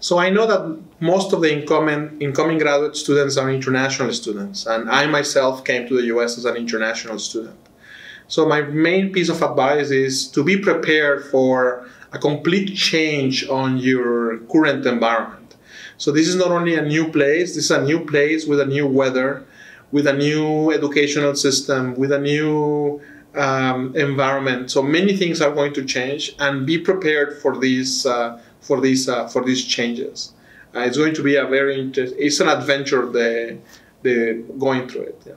so I know that most of the incoming incoming graduate students are international students, and I myself came to the U.S. as an international student. So my main piece of advice is to be prepared for a complete change on your current environment. So this is not only a new place, this is a new place with a new weather, with a new educational system, with a new um, environment. So many things are going to change, and be prepared for these uh, for these uh, for these changes. Uh, it's going to be a very interesting. It's an adventure. The the going through it. Yeah.